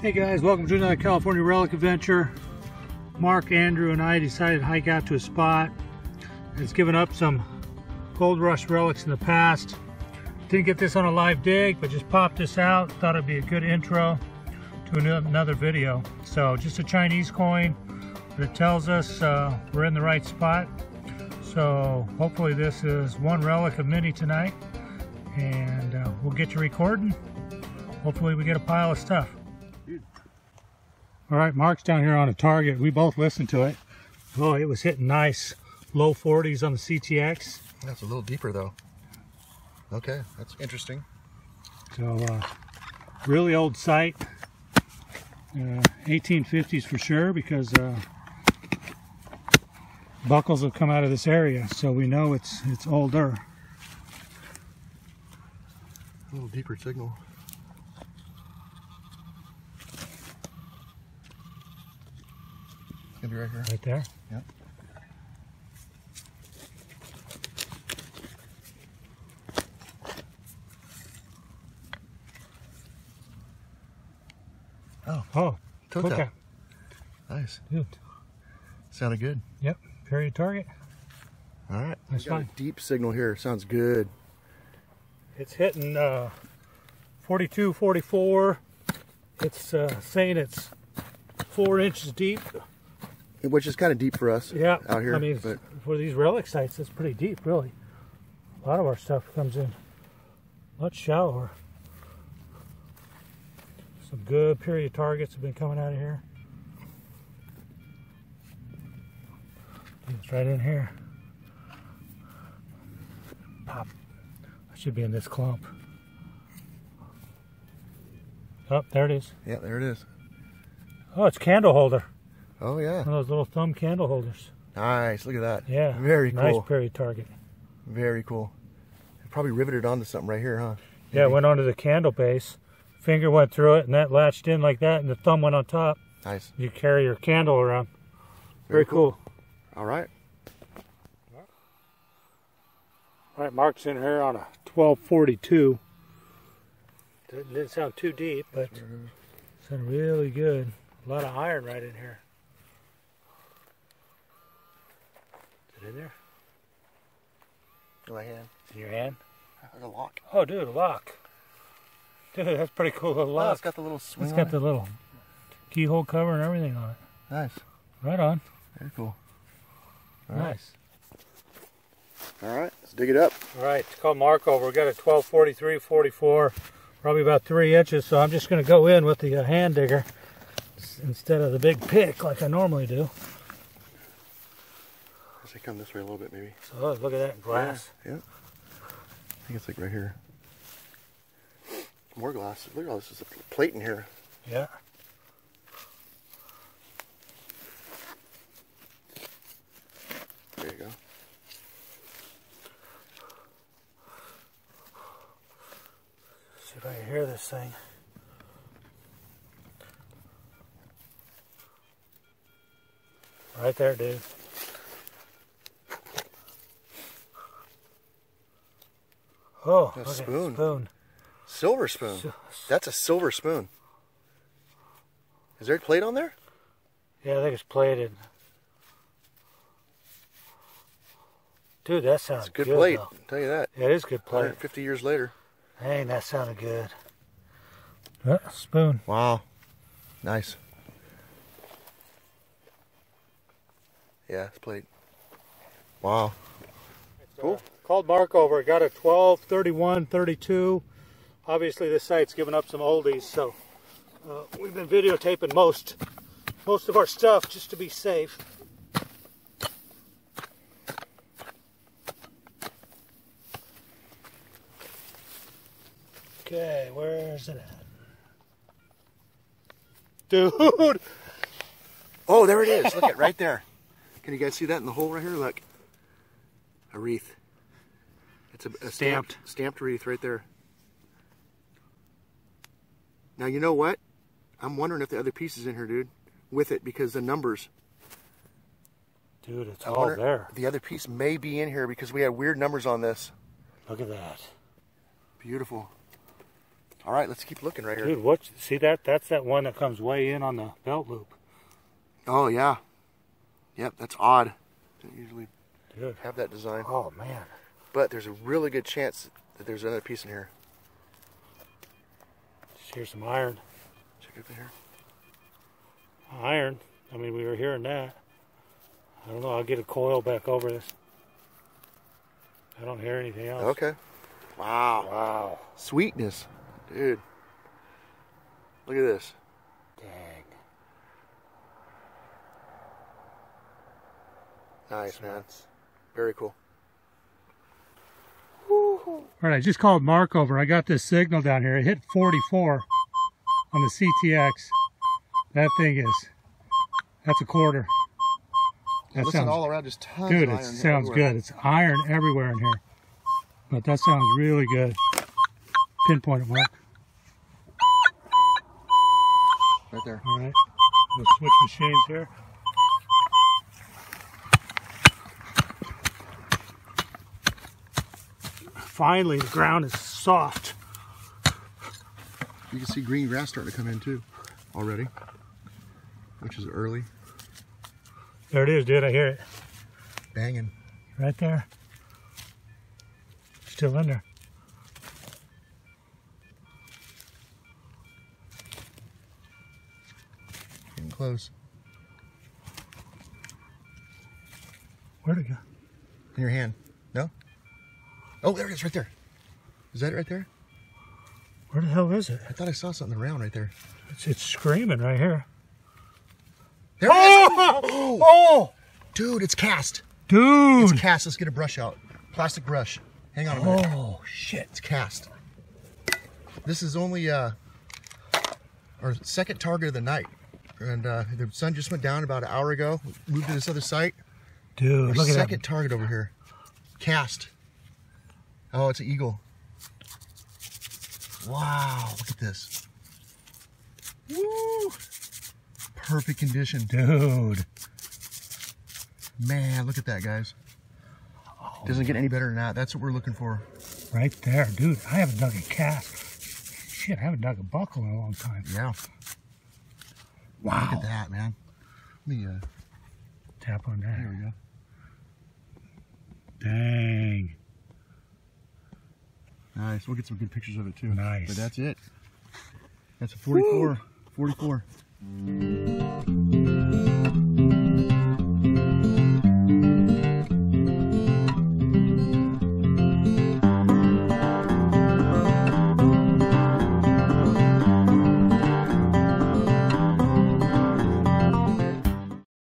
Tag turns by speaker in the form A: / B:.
A: Hey guys, welcome to another California Relic Adventure. Mark, Andrew, and I decided to hike out to a spot. that's given up some gold rush relics in the past. Didn't get this on a live dig, but just popped this out. Thought it'd be a good intro to another video. So just a Chinese coin, but it tells us uh, we're in the right spot. So hopefully this is one relic of many tonight, and uh, we'll get you recording. Hopefully we get a pile of stuff. All right, Mark's down here on a target. We both listened to it. Oh, it was hitting nice low 40s on the CTX.
B: That's a little deeper though. Okay, that's interesting.
A: So, uh, really old site. Uh, 1850s for sure because uh, buckles have come out of this area, so we know it's it's older.
B: A little deeper signal. It's gonna be right here.
A: Right there?
B: Yep. Oh,
A: Oh,
B: toe
A: okay.
B: tap. Nice.
A: Good.
B: Sounded good.
A: Yep, period target.
B: All right.
A: That's
B: We got
A: fine.
B: a deep signal here. Sounds good.
A: It's hitting uh, 42, 44. It's uh, saying it's four inches deep.
B: Which is kind of deep for us
A: Yeah,
B: out here.
A: I mean,
B: but
A: for these relic sites, it's pretty deep, really. A lot of our stuff comes in much shallower. Some good period targets have been coming out of here. It's right in here. Pop. I should be in this clump. Oh, there it is.
B: yeah, there it is.
A: Oh, it's candle holder.
B: Oh yeah.
A: One of those little thumb candle holders.
B: Nice. Look at that.
A: Yeah.
B: Very
A: Nice
B: cool.
A: period target.
B: Very cool. Probably riveted onto something right here, huh?
A: Yeah, it went onto the candle base. Finger went through it, and that latched in like that, and the thumb went on top.
B: Nice.
A: You carry your candle around. Very cool.
B: All right.
A: All right, Mark's in here on a 1242. Didn't, didn't sound too deep, but mm-hmm. sounded really good. A lot of iron right in here. Is it in there?
B: In my hand.
A: In your hand?
B: Like a lock.
A: Oh, dude, a lock. Dude, that's pretty cool little
B: Oh,
A: lock.
B: it's got the little swing
A: it's got
B: it.
A: the little keyhole cover and everything on it.
B: Nice.
A: Right on.
B: Very cool. All right.
A: nice.
B: All right. Let's dig it up.
A: All right, it's called Mark over. We got a 1243, 44, probably about three inches. So I'm just going to go in with the uh, hand digger instead of the big pick like I normally do.
B: Let's say come this way a little bit, maybe.
A: So oh, look at that glass.
B: Yeah. I think it's like right here. More glass. Look at all this. There's a plate in here.
A: Yeah.
B: There you go.
A: See if I can hear this thing. Right there, dude. Oh,
B: A
A: look
B: spoon.
A: spoon.
B: Silver spoon.
A: So-
B: That's a silver spoon. Is there a plate on there?
A: Yeah, I think it's plated. Dude, that sounds
B: It's a good,
A: good.
B: plate.
A: though.
B: I'll tell you that.
A: Yeah, it is good plate.
B: 50 years later.
A: Dang, that sounded good. Uh, spoon.
B: Wow. Nice. Yeah, it's plate. Wow. Cool.
A: Called Mark over. Got a 12, 31, 32. Obviously, this site's given up some oldies, so uh, we've been videotaping most most of our stuff just to be safe. Okay, where is it at? Dude!
B: Oh, there it is. Look at right there. Can you guys see that in the hole right here? Look. A wreath. It's a, a stamped stamped wreath right there. Now you know what? I'm wondering if the other piece is in here, dude, with it because the numbers.
A: Dude, it's
B: I
A: all there.
B: The other piece may be in here because we have weird numbers on this.
A: Look at that.
B: Beautiful. All right, let's keep looking right here.
A: Dude, what? See that? That's that one that comes way in on the belt loop.
B: Oh yeah. Yep, that's odd. Don't usually
A: Dude.
B: have that design.
A: Oh man.
B: But there's a really good chance that there's another piece in here.
A: Just hear some iron.
B: Check it here.
A: Iron. I mean, we were hearing that. I don't know. I'll get a coil back over this. I don't hear anything else.
B: Okay. Wow.
A: Wow.
B: Sweetness. Dude. Look at this.
A: Dang.
B: Nice, man. Very cool.
A: All right, I just called Mark over. I got this signal down here. It hit 44 on the CTX. That thing is, that's a quarter. That
B: Listen
A: sounds,
B: all around, just tons
A: dude,
B: of
A: it sounds
B: everywhere.
A: good. It's iron everywhere in here. But that sounds really good. Pinpoint it, Mark.
B: Right there.
A: All right, we'll switch machines here. Finally, the ground is soft.
B: You can see green grass starting to come in too, already, which is early.
A: There it is, dude. I hear it
B: Banging.
A: right there. Still in there.
B: Getting close.
A: Where'd it go?
B: In your hand. Oh, there it is, right there. Is that it right there?
A: Where the hell is it?
B: I thought I saw something around right there.
A: It's, it's screaming right here.
B: There it is!
A: Oh! Oh!
B: Dude, it's cast.
A: Dude!
B: It's cast. Let's get a brush out. Plastic brush. Hang on a minute.
A: Oh, shit.
B: It's cast. This is only uh, our second target of the night. And uh, the sun just went down about an hour ago. Moved to this other site.
A: Dude,
B: Our
A: look at
B: second target over here. Cast. Oh, it's an eagle. Wow, look at this. Woo! Perfect condition.
A: Dude.
B: Man, look at that, guys. Doesn't get any better than that. That's what we're looking for.
A: Right there. Dude, I haven't dug a cast. Shit, I haven't dug a buckle in a long time.
B: Yeah.
A: Wow.
B: Look at that, man. Let me, uh,
A: Tap on that.
B: there we go.
A: Dang.
B: Nice. We'll get some good pictures of it too.
A: Nice.
B: But that's it. That's a 44. 44.